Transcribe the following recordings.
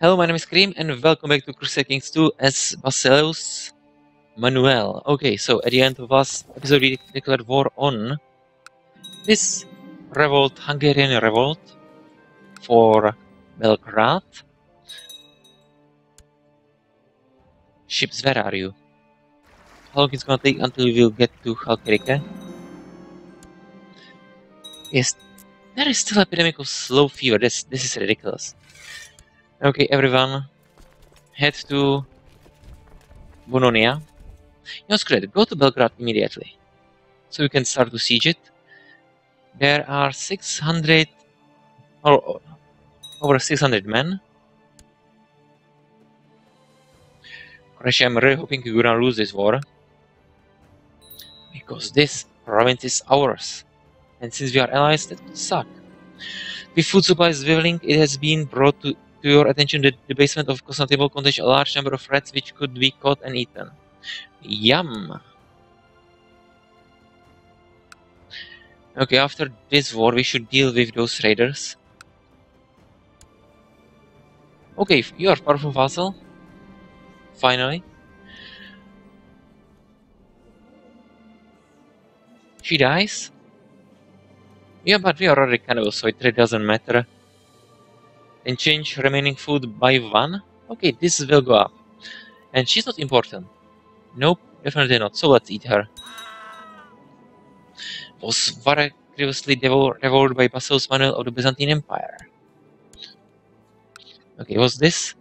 Hello, my name is Skream, and welcome back to Crusader Kings 2 as Basileus Manuel. Okay, so at the end of last episode, we declared war on this revolt, Hungarian revolt, for Belgrade. Ships, where are you? How long it's gonna take until we will get to Halkirike? Yes, there is still epidemic of slow fever. This this is ridiculous. Okay, everyone, head to Bononia. Great. Go to Belgrade immediately, so we can start to siege it. There are 600 or over 600 men. Croatia, I'm really hoping we're gonna lose this war because this province is ours, and since we are allies, that would suck. With food supplies dwindling, it has been brought to to your attention the basement of Constantinople contains a large number of rats which could be caught and eaten. Yum! Okay, after this war we should deal with those raiders. Okay, you are powerful vassal. Finally. She dies? Yeah, but we are already cannibals, so it really doesn't matter and change remaining food by one. Okay, this will go up. And she's not important. Nope, definitely not. So let's eat her. Was Vara grievously devoured by Basileus Manuel of the Byzantine Empire? Okay, was this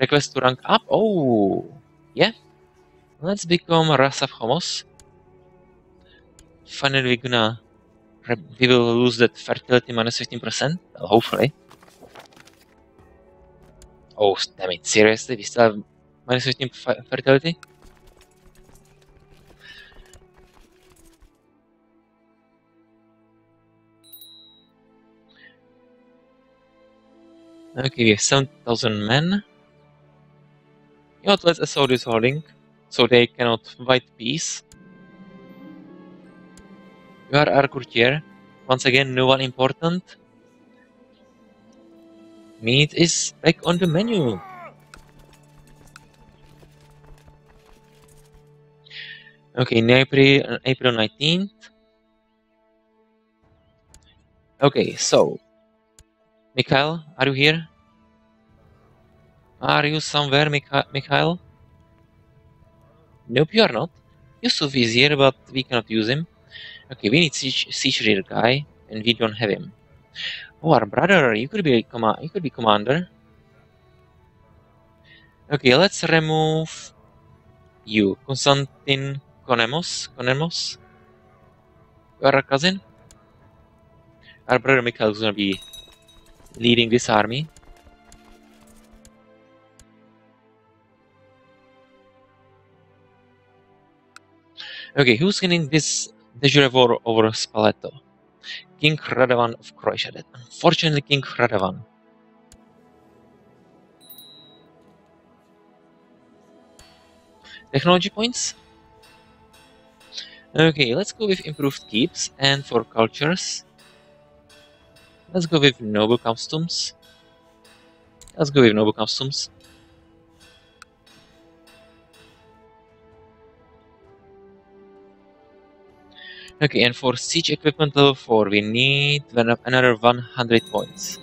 request to rank up? Oh, yeah. Let's become Ras of Homos. Finally, we're gonna we will lose that fertility minus 15%. Well, hopefully. Oh, damn it, seriously? We still have minus 15 fertility? Okay, we have 7,000 men. You know what, let's assault this holding, so they cannot fight peace. You are our courtier. Once again, no one important. Meat is back on the menu. Okay, in April, uh, April 19th. Okay, so, Mikhail, are you here? Are you somewhere, Mikha Mikhail? Nope, you are not. Yusuf is here, but we cannot use him. Okay, we need siege, siege rear guy, and we don't have him. Our brother, you could be command. You could be commander. Okay, let's remove you, Konstantin Komnenos. Komnenos. You are a cousin. Our brother Mikhail is gonna be leading this army. Okay, who's getting this de jure over Spoleto? King Radovan of Croatia. That unfortunately King Radovan. Technology points. Okay, let's go with improved keeps and for cultures. Let's go with noble customs. Let's go with noble customs. Okay, and for siege equipment level 4, we need another 100 points.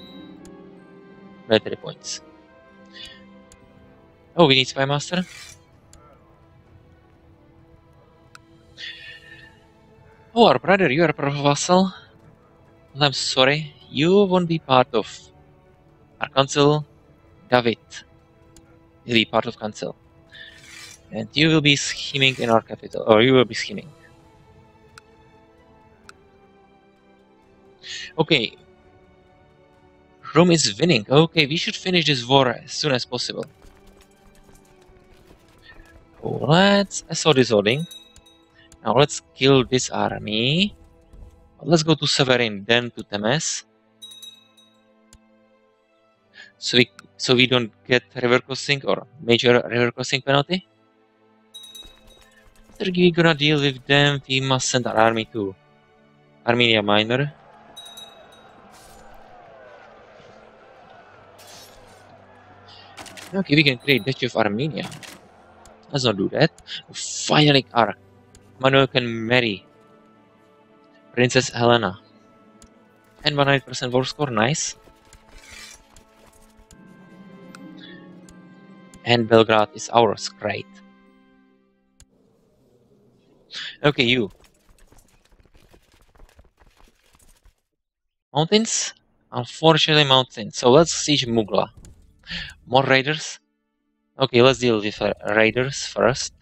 Military points. Oh, we need Spy Master? Oh, our brother, you are a vassal. Well, I'm sorry, you won't be part of our council. David will be part of council. And you will be scheming in our capital, or you will be scheming. Okay. Rome is winning. Okay, we should finish this war as soon as possible. Let's assault this holding. Now let's kill this army. Let's go to Severin, then to Temes. So we so we don't get river crossing or major river crossing penalty. After we gonna deal with them, we must send our army to Armenia Minor. Okay, we can create Duchy of Armenia. Let's not do that. Finally, our Manuel can marry Princess Helena. And 100% war score, nice. And Belgrade is ours, great. Okay, you. Mountains? Unfortunately, mountains. So let's siege Mugla. More raiders? Okay, let's deal with uh, raiders first.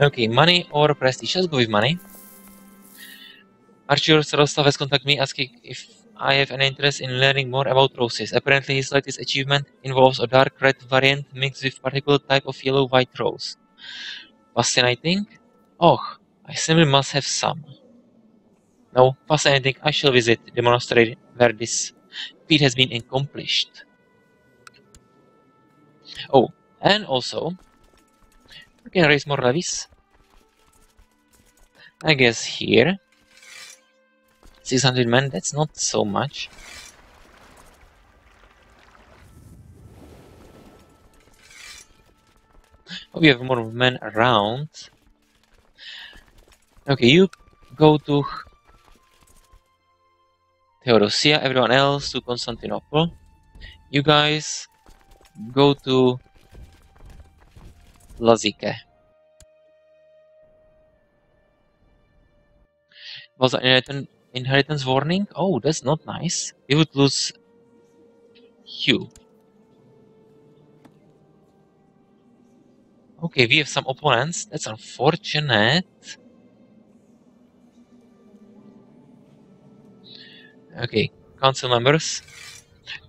Okay, money or prestige? Let's go with money. Archer Rostav has contacted me asking if I have an interest in learning more about roses. Apparently, his latest achievement involves a dark red variant mixed with particular type of yellow-white rose. Fascinating? Oh, I simply must have some. No, fascinating. I shall visit the monastery where this feat has been accomplished. Oh, and also, we can raise more levies. I guess here. 600 men, that's not so much. Oh, we have more men around. Okay, you go to Theodosia, everyone else to Constantinople. You guys go to Lazike. Was an inheritance, warning? Oh, that's not nice. We would lose Hugh. Okay, we have some opponents. That's unfortunate. Okay, council members.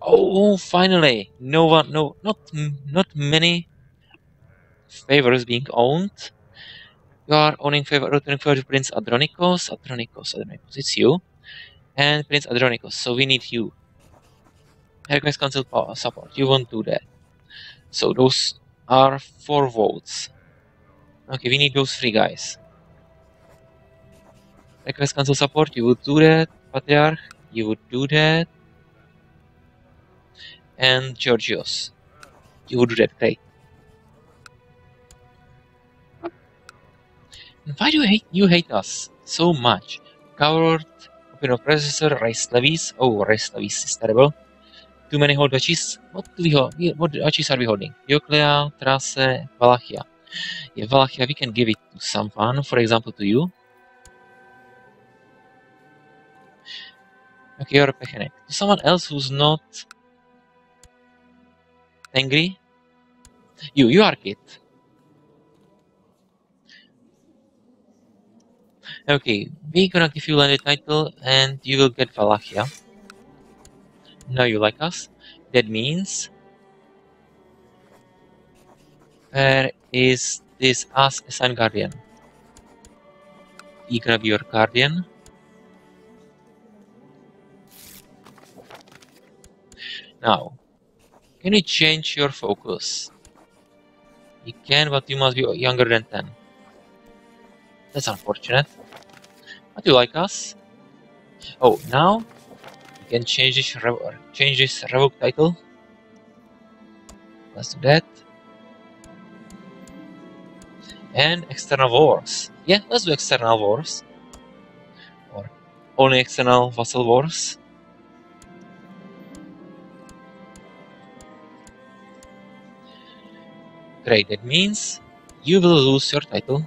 Oh, finally! No one, no, not not many favors being owned. You are owning favor, returning favor to Prince Adronikos. Adronikos, Adronikos, it's you. And Prince Adronikos, so we need you. Request council support. You won't do that. So those are four votes. Okay, we need those three guys. Request council support. You would do that, Patriarch you would do that. And Georgios, you would do that, great. And why do you hate, you hate us so much? Coward, open predecessor, race levies. Oh, race levies is terrible. Too many hold duchies. What do we hold? What duchies are we holding? Dioclea, Thrace, Wallachia. Yeah, Wallachia, we can give it to someone, for example, to you. Okay, you're a mechanic. Someone else who's not angry? You, you are kid. Okay, we're gonna give you a title and you will get Wallachia. Now you like us. That means where is this us assigned guardian? We're gonna be your guardian. Now, can you change your focus? You can, but you must be younger than 10. That's unfortunate. But you like us? Oh, now you can change this change this revoke title. Let's do that. And external wars. Yeah, let's do external wars. Or only external vassal wars. Great, that means you will lose your title.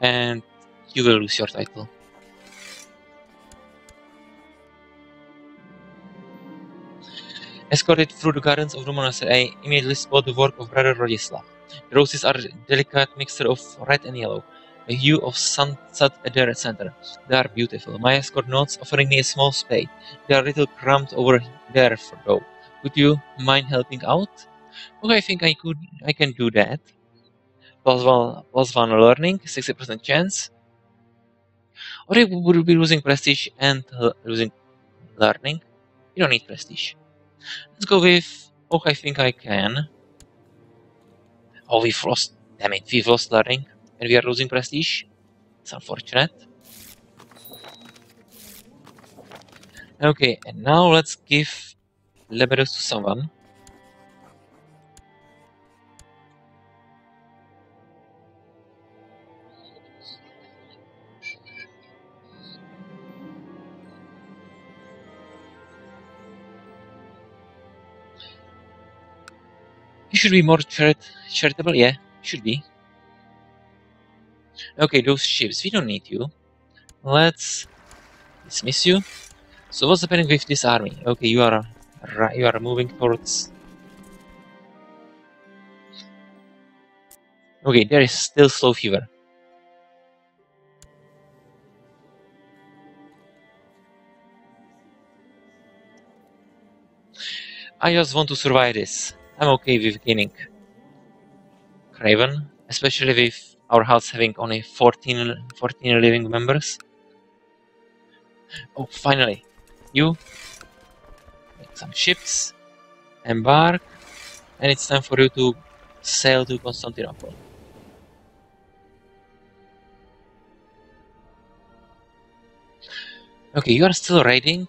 And you will lose your title. Escorted through the gardens of the monastery, I immediately spot the work of Brother Rodislav. The roses are a delicate mixture of red and yellow, a hue of sunset at their center. They are beautiful. My escort notes, offering me a small spade. They are a little cramped over there, though. Would you mind helping out? Okay, I think I could. I can do that. Plus one, plus one learning, sixty percent chance. Or I would be losing prestige and uh, losing learning. You don't need prestige. Let's go with. Oh, I think I can. Oh, we've lost. Damn it, we've lost learning and we are losing prestige. It's unfortunate. Okay, and now let's give Lepidus to someone. You should be more charit charitable, yeah, should be. Okay, those ships, we don't need you. Let's dismiss you. So what's happening with this army? Okay, you are you are moving towards. Okay, there is still slow fever. I just want to survive this. I'm okay with gaining Craven, especially with our house having only 14, 14 living members. Oh, finally. You make some ships, embark, and it's time for you to sail to Constantinople. Okay, you are still raiding.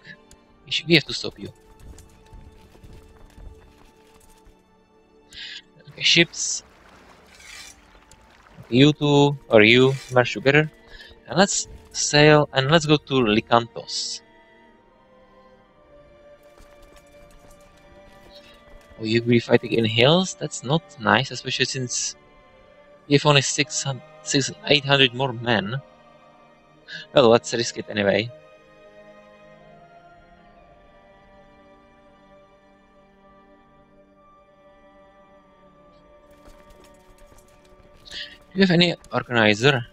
We have to stop you. Okay, ships. You two or you merge together, and let's sail and let's go to Lycanthos. Oh, you be fighting in hills? That's not nice, especially since you have only 600, 800 more men. Well, let's risk it anyway. You have any organizer?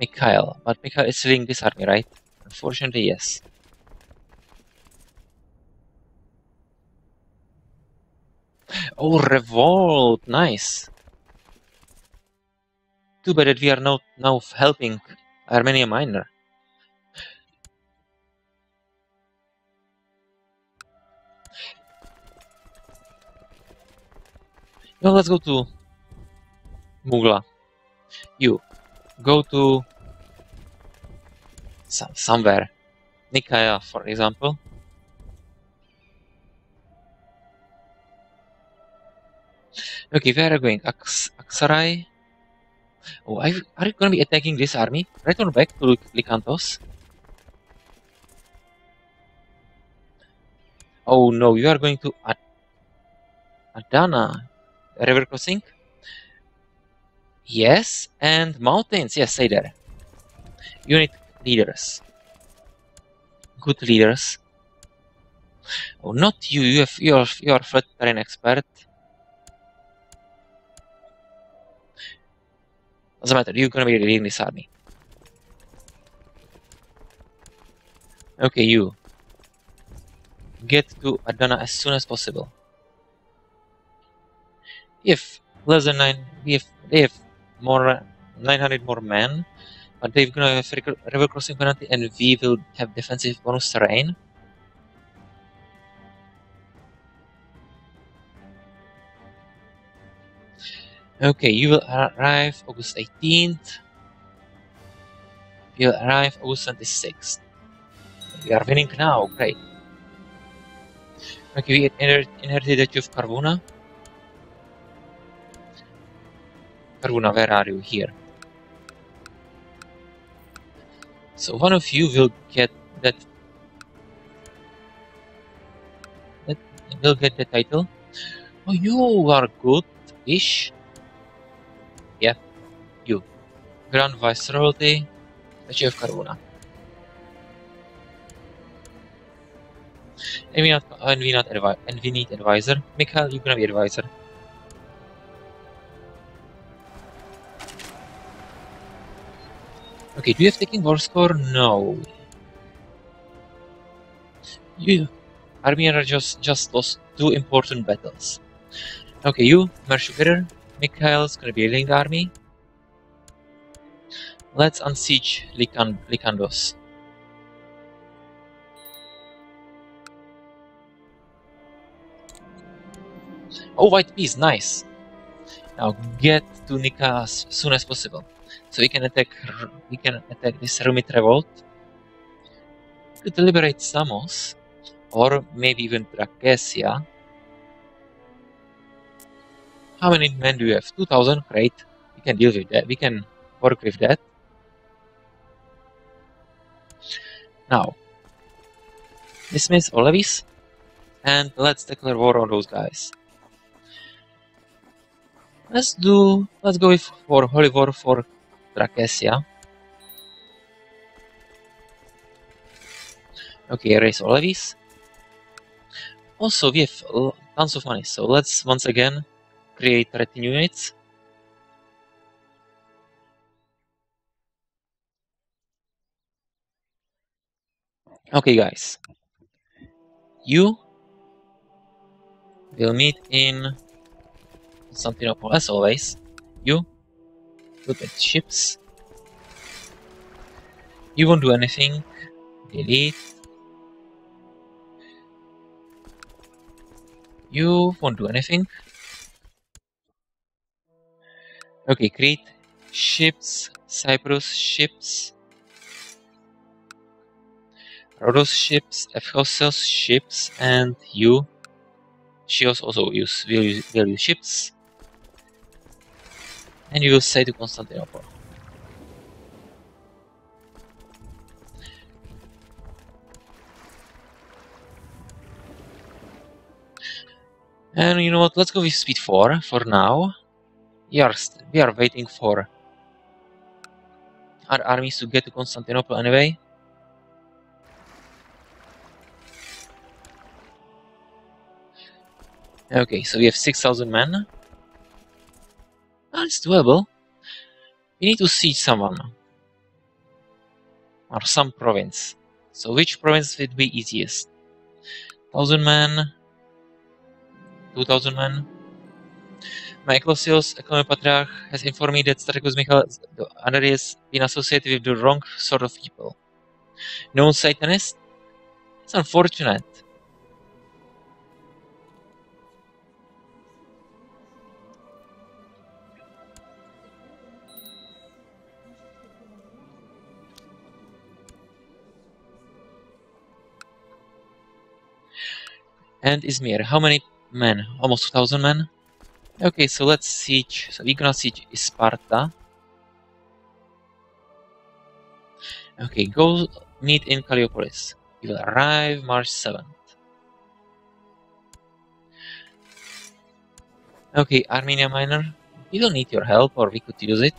Mikhail, but Mikhail is leading this army, right? Unfortunately, yes. Oh, revolt! Nice! Too bad that we are not now helping Armenia Minor. Well, let's go to Mugla. You go to some, somewhere. Nikaya, for example. Okay, where are you going? Aks? Oh, are you, are you going to be attacking this army? Return back to Lycanthos. Oh no, you are going to Ad Adana. River crossing? Yes, and mountains. Yes, stay there. Unit leaders. Good leaders. Oh, not you. You have you are you are flood terrain expert. Doesn't matter. You're gonna be leading this army. Okay, you. Get to Adana as soon as possible. If less than nine, if if more 900 more men, but they're gonna have river crossing penalty, and we will have defensive bonus terrain. Okay, you will arrive August 18th. You will arrive August 26th. You are winning now, great. Okay, we inherited the Duke of. Karuna, where are you? Here. So one of you will get that, that will get the title. Oh, you are good-ish. Yeah, you. Grand Viceroyalty, Duchy of Karuna. And we not and we not and we need advisor. Mikhail, you're gonna be advisor. Okay, do you have taken war score? No. You, Armenia just just lost two important battles. Okay, you, Mershugger, Mikhail's gonna be leading the army. Let's unsiege Likan Lycanthos. Oh, white peace, nice. Now get to Nika as soon as possible. So we can attack we can attack this Rumit Revolt. We could liberate Samos, or maybe even Drakesia. How many men do you have? 2000? Great. We can deal with that. We can work with that. Now, dismiss all levies, and let's declare war on those guys. Let's do, let's go with for Holy War for Okay, erase all levies. Also, we have tons of money, so let's once again create retinue units. Okay, guys. You will meet in Constantinople as always. You look at ships. You won't do anything. Delete. You won't do anything. Okay, create ships, Cyprus ships. Rhodos ships, Ephesus ships, and you. Chios also use will ships. And you will say to Constantinople. And you know what? Let's go with speed 4 for now. We are, we are waiting for our armies to get to Constantinople anyway. Okay, so we have 6,000 men. That's doable. We need to siege someone. Or some province. So which province would be easiest? 1000 men? 2000 men? My Eclosios, Economy Patriarch, has informed me that Strategos Michal Andrei has been associated with the wrong sort of people. Known Satanist? It's unfortunate. And Izmir. How many men? Almost 2,000 men? Okay, so let's siege. So we're gonna siege Sparta. Okay, go meet in Calliopolis. You will arrive March 7th. Okay, Armenia Minor. We don't need your help, or we could use it.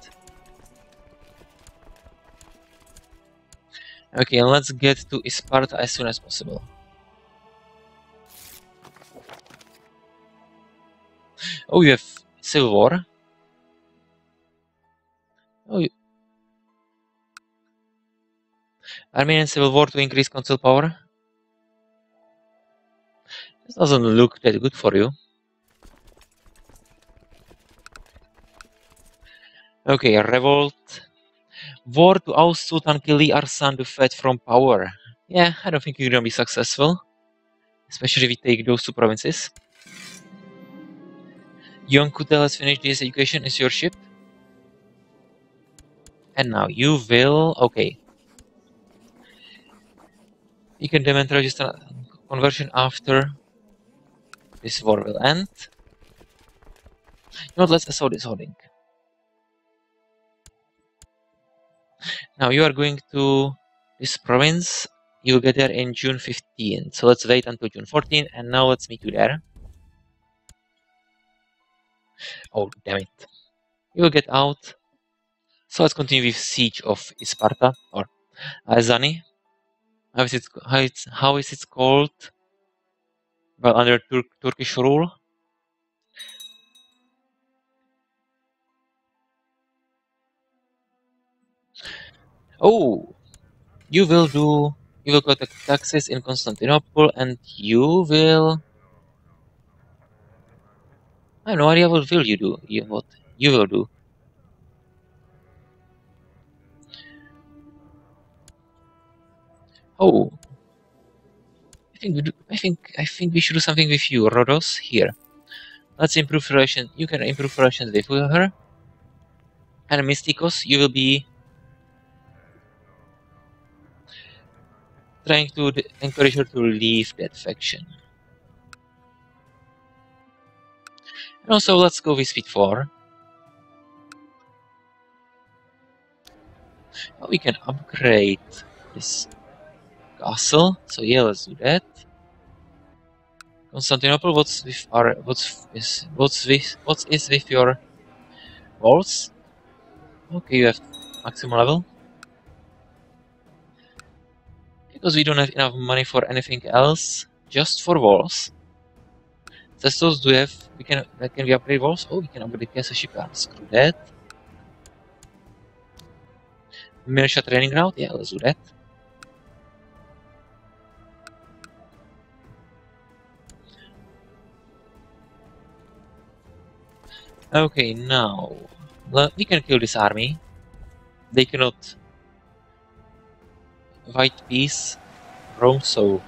Okay, let's get to Sparta as soon as possible. Oh, you have civil war. Oh, you... Armenian civil war to increase council power. This doesn't look that good for you. Okay, revolt. War to oust Sultan Kilij Arslan the Fat from power. Yeah, I don't think you're gonna be successful. Especially if we take those two provinces. Young Kutel has finished his education is your ship. And now you will... Okay. You can demand register conversion after this war will end. You know what, let's assault this holding. Now you are going to this province. You'll get there in June 15. So let's wait until June 14 and now let's meet you there. Oh, damn it. You will get out. So let's continue with Siege of Sparta, or Azani. How is it, how, it's, how is it called? Well, under Tur Turkish rule. Oh, you will do, you will collect taxes in Constantinople and you will I have no idea what will you do. You, what you will do. Oh, I think we do, I think I think we should do something with you, Rhodos. Here, let's improve relation. You can improve relations with her. and Mysticos, you will be trying to encourage her to leave that faction. And also, let's go with speed 4. Oh, we can upgrade this castle. So yeah, let's do that. Constantinople, what's with our what's is what's with what is with your walls? Okay, you have maximum level. Because we don't have enough money for anything else, just for walls. Cestos do have we can that can we upgrade walls? Oh we can upgrade castle shipyard. Screw that. Militia training ground, yeah, let's do that. Okay, now we can kill this army. They cannot fight peace Rome, so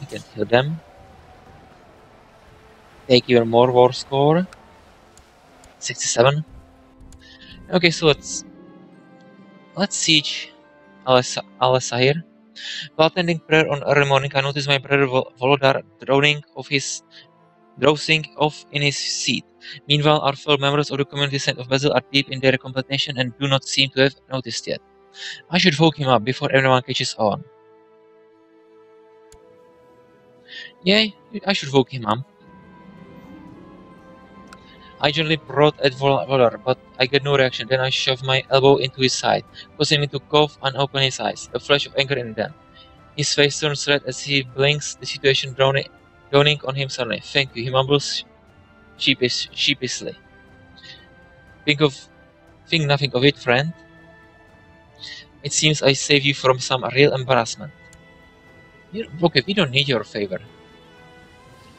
we can kill them. Take even more war score. 67. Okay, so let's let's siege Alessa- Alessahir. While attending prayer on early morning, I noticed my brother Vol- Volodar droning of his drowsing off in his seat. Meanwhile, our fellow members of the community Saint of Basil are deep in their contemplation and do not seem to have noticed yet. I should woke him up before everyone catches on. Yeah, I should woke him up. I gently brought at Vol- Volar, but I get no reaction. Then I shove my elbow into his side, causing him to cough and open his eyes, a flash of anger in them. His face turns red as he blinks, the situation dawning, dawning on him suddenly. Thank you, he mumbles sheepish, sheepishly. Think of, think nothing of it, friend. It seems I saved you from some real embarrassment. You're, okay, we don't need your favor.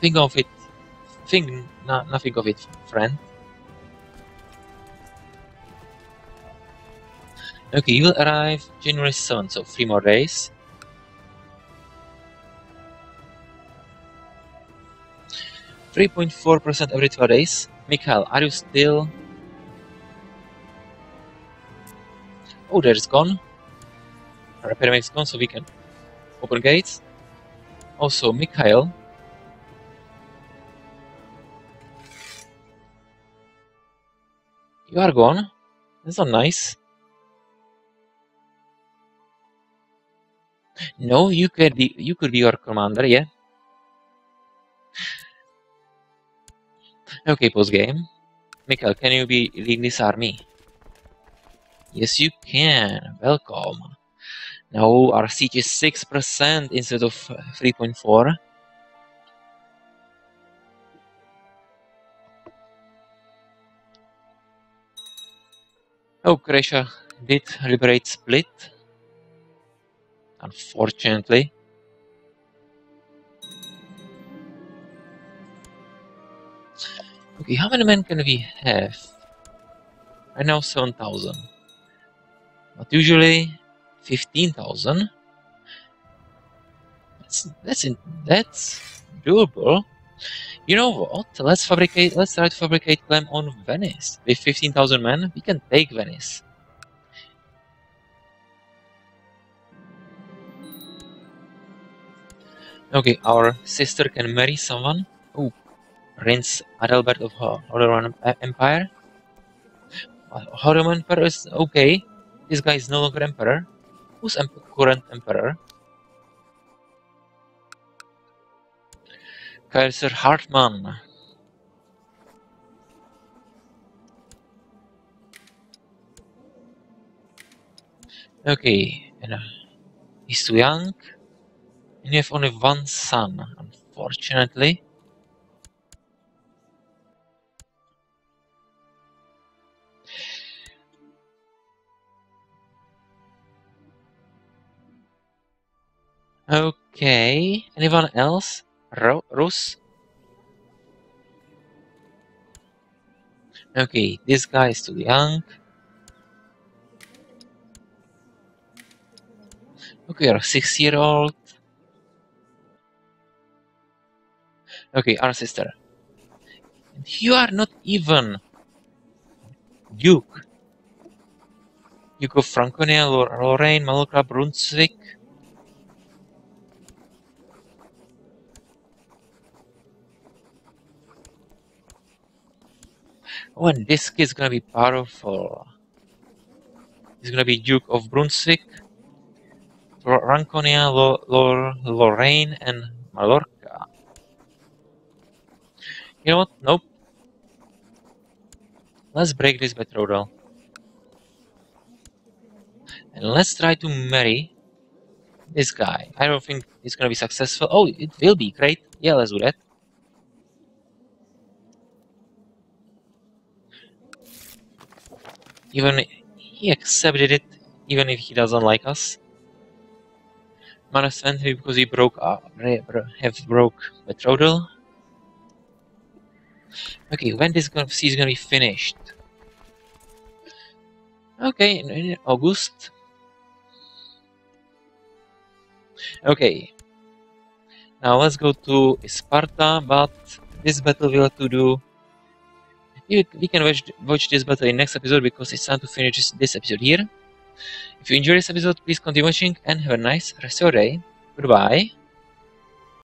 Think of it. Think no, nothing of it, friend. Okay, you will arrive January 7th, so three more days. Three point four percent every twelve days. Mikhail, are you still? Oh, there it's gone. Repair is gone, so we can open gates. Also, Mikhail. You are gone? That's not nice. No, you could be you could be our commander, yeah. Okay, post game. Mikhail, can you be leading this army? Yes, you can. Welcome. Now our siege is 6% instead of 3.4. Oh, Croatia did liberate Split. Unfortunately. Okay, how many men can we have? Right now, 7,000. But usually, 15,000. That's, that's, in, that's doable. You know what? Let's fabricate, let's try to fabricate clam on Venice. With 15,000 men, we can take Venice. Okay, our sister can marry someone. Oh, Prince Adalbert of Ottoman Empire. Uh, Ottoman Empire is okay. This guy is no longer emperor. Who's em- current emperor? Kaiser Hartmann. Okay, and, uh, he's too young. And you have only one son, unfortunately. Okay, anyone else? Ro- Rus? Okay, this guy is too young. Okay, you're a six year old. Okay, our sister. You are not even Duke. Duke of Franconia, Lor- Lorraine, Malka, Brunswick. And this kid's gonna be powerful. Uh, he's gonna be Duke of Brunswick, Franconia, Lo- Lor- Lorraine, and Mallorca. You know what? Nope. Let's break this betrothal. And let's try to marry this guy. I don't think it's gonna be successful. Oh, it will be. Great. Yeah, let's do that. Even he accepted it, even if he doesn't like us. Minus 20 because he broke our, have broke betrothal. Okay, when this is gonna be finished? Okay, in, in August. Okay. Now let's go to Sparta, but this battle we have to do. We, we can watch, watch this battle in next episode because it's time to finish this, this episode here. If you enjoyed this episode, please continue watching and have a nice rest of your day. Goodbye.